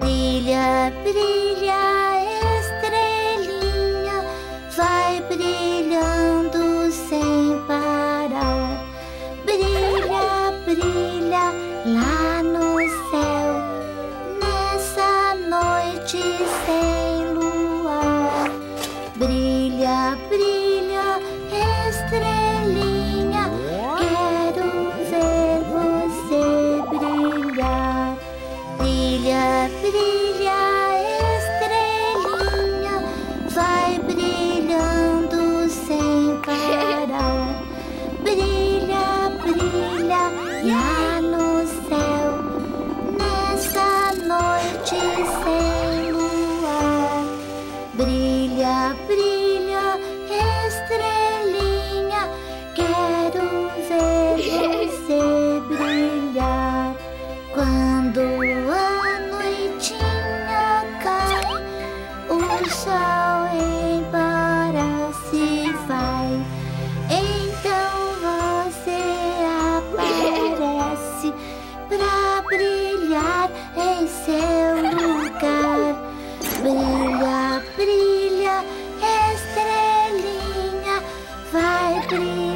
Brilha, brilha, noite sem luar. Brilha, brilha, estrelinha, quero ver você brilhar. Brilha, brilha, estrelinha, vai brilhando sem parar. Brilha, brilha, lá ilha brilha. Oh.